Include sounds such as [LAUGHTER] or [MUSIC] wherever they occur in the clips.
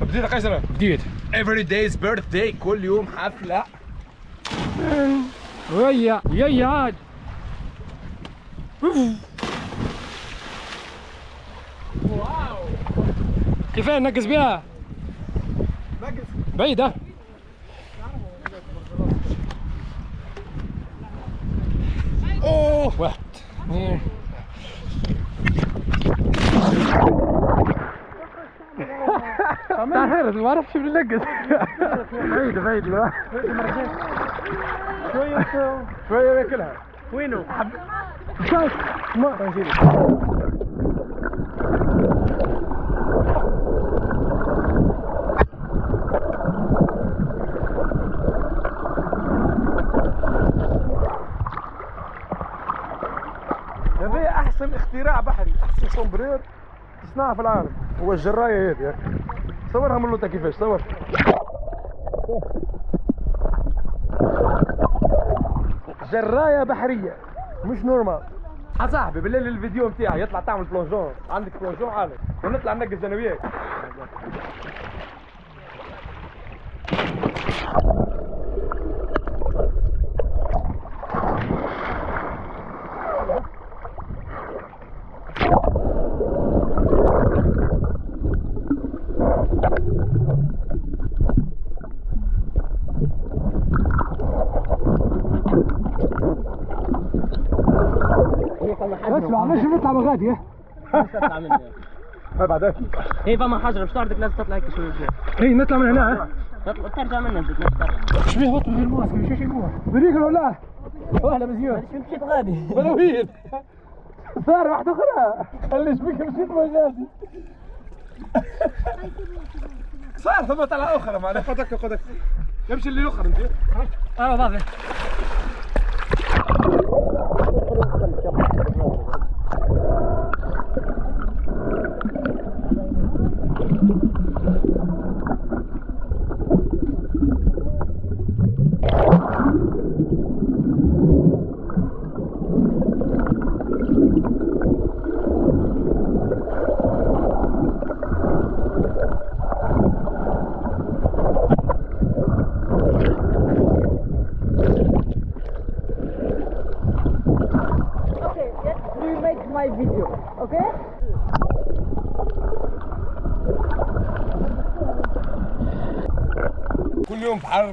بديت قيصر بديت every day's birthday. كل يوم حفلة. ويا يا عاد كيفين نقص بيها. نقص بعيدة. أوه. واحد اثنين. تعال ما اعرف شو بنلقص بعيدة بعيدة شوية شوية ياكلها وينه؟ ما نجيب هذا أحسن اختراع بحري أحسن صنبرير تصنعها في العالم. هو الجراية هذه. صورها من لوطا كيفاش؟ صور. جراية بحرية مش نورمال يا صاحبي بالليل الفيديو بتاعي يطلع تعمل بلونجون عندك بلونجون؟ عالي ونطلع ننقز أنا وياك تطلع منه هاي بعدك هي فما حجر مش طردك لازم تطلع هيك شوي شوي اي نطلع من هنا ترجع منه بدك إيش بيه بطل في الماسك مش يقول بريق ولا واحدة مزيون مشيت غادي. بلوين صار واحدة أخرى. خليش بك مشيت مجازي صار ثم طلع أخرى معنا خدك خدك يمشي اللي الآخر أنت. آه ضافي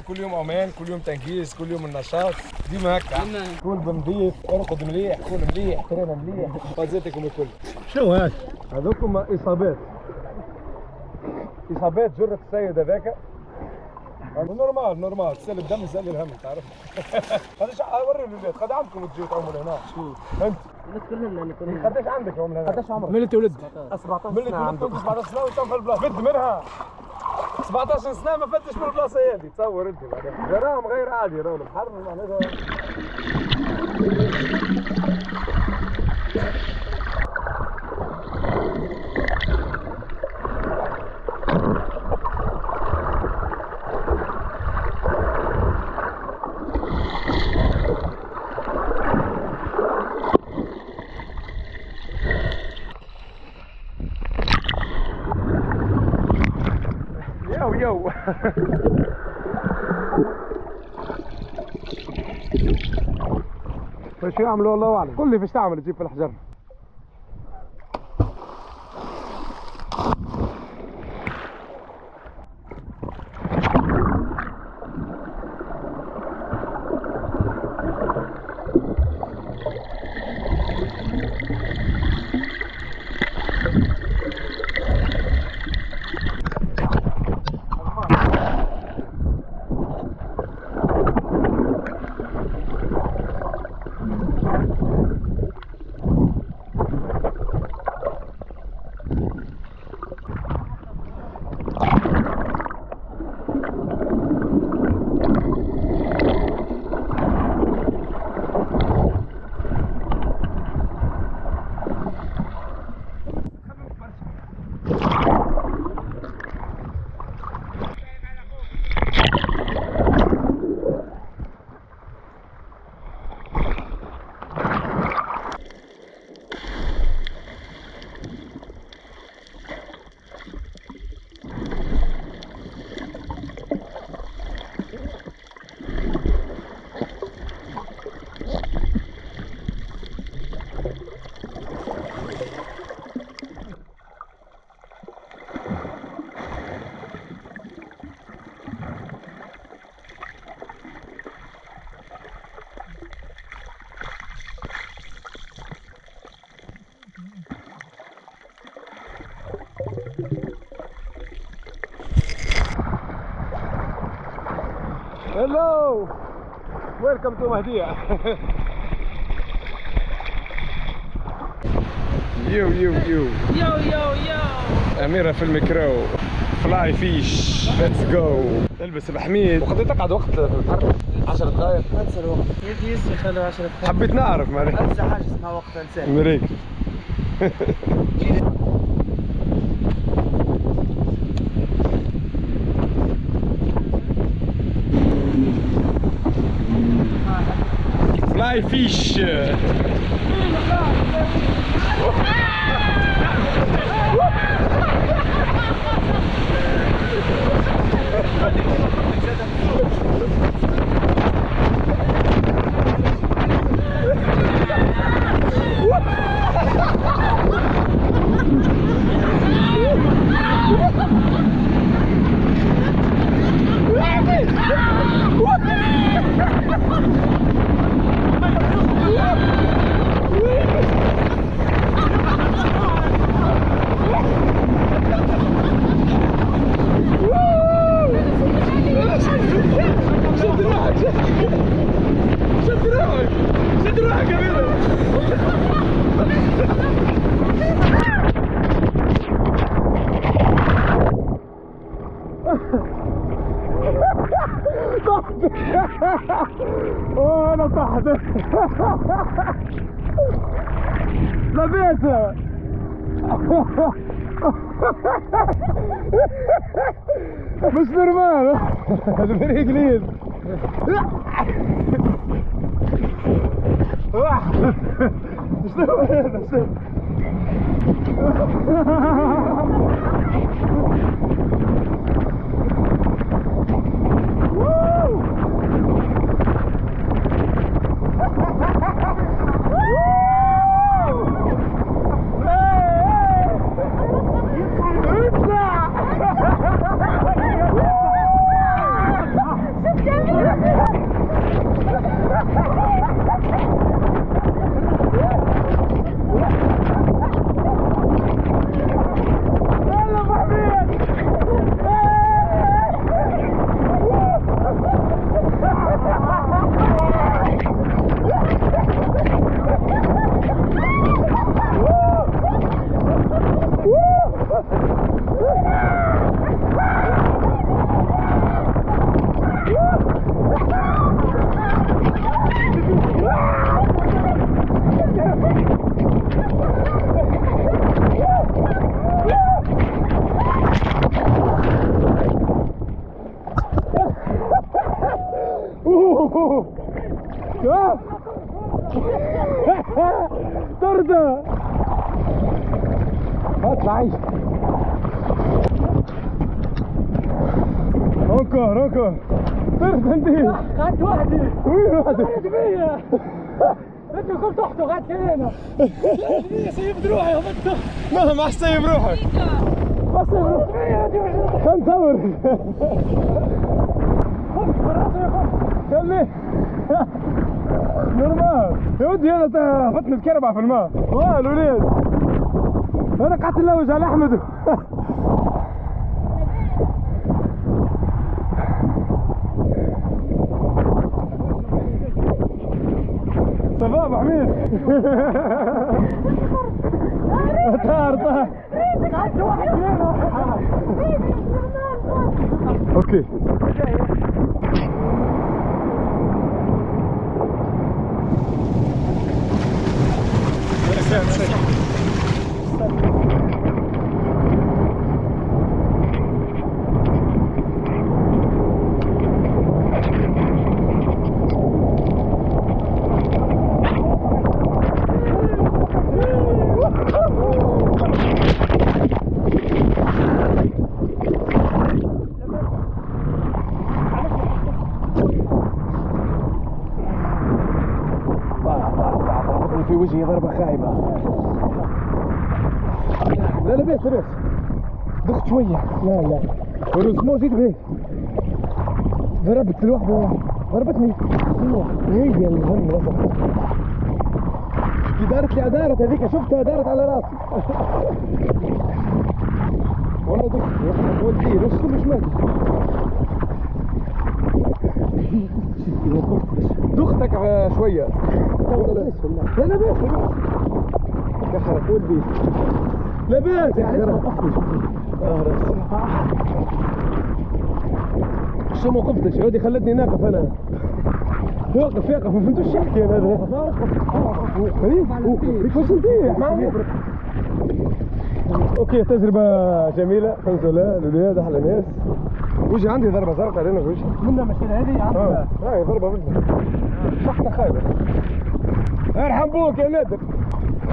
كل يوم بحر كل يوم أمان كل يوم تنقيس كل يوم النشاط ديما هكا كون بنظيف ارقد مليح كون مليح ترينا مليح. فازاتكم الكل. شو هذا؟ هذوكم إصابات. إصابات جرة السيد هذاك. نورمال نورمال. تسال الدم تسال الهم تعرف. [LAUGHS] هذا شو وري الولاد قد عندكم تجوا تعوموا هنا شو أنت. قديش عندك هنا قديش عمرك. من اللي تولد؟ 17 من اللي تولدت 17 سنة وانت في البلاصه فد منها. 17 سنة ما فتش من البلاصة هذه تصور أنت بعدين. جرام غير عادي راهو البحر معناتها [LAUGHS] فايش يعملوا الله أعلم؟ قول لي فايش تعمل تجيب في الحجر. Hello! Welcome to Mahdia. يو يو يو يو يو يو أميرة في الميكرو. فلاي فيش ليتس جو البس بحميد وقد تقعد وقت في البحر 10 دقائق أنسى الوقت. يدي يسي خلوا 10 حبيت نعرف مالك أنسى حاجة اسمها وقت انساه مريك [LAUGHS] فلاي فيش [LAUGHS] [LAUGHS] لبيتها [LAUGHS] مش نورمال. [LAUGHS] هذا فريق قليل شنو؟ طردة. اطلع عيش انكر انكر طرد انت. قعدت وحدي. وين واحدة بيا. انت كنت تحته قعدت هنا سيبت روحي هبطت ما ما حسيب روحك. ما حسيب روحك. كم صبر خلي نورمال يا ودي أنا هبطني الكربع في الماء. واه الوليد. أنا قعدت نلوج على أحمد. صباح أبو حميد. طار طار. أوكي في وجهي ضربة خايبة لا لا بيت بيت شوية لا لا مو زيد بيت ضربت الوحدة ضربتني هي اللي هم للأسف دارت لي دارت هذيك شفتها دارت على راسي على دخ وديه نص كلش مات دختك على شوية لا لا بس يا حرك ودي حرك شو ما وقفتش هذه خلتني ناقف أنا. يوقف يقف ما فهمتوش يحكي أنا هذا انت؟ أوكي تجربة جميلة. الحمد لله. الولاد أحلى ناس. وجه عندي ضربة زرقاء لنا في وجهي. منا مشينا هذه؟ آه. هاي ضربة منه شحطة خايبة. ارحم بوك يا نادر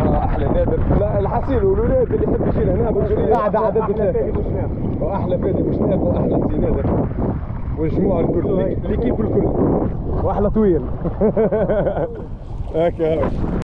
أحلى نادر. لا الحصيل والولاد اللي يحب يشيل هنا بالجريه قاعدة عدد ثلاثة وأحلى فادي بوشناق وأحلى سي نادر. والجموعة الكل. ليكيب الكل. وأحلى طويل. [LAUGHS] هكا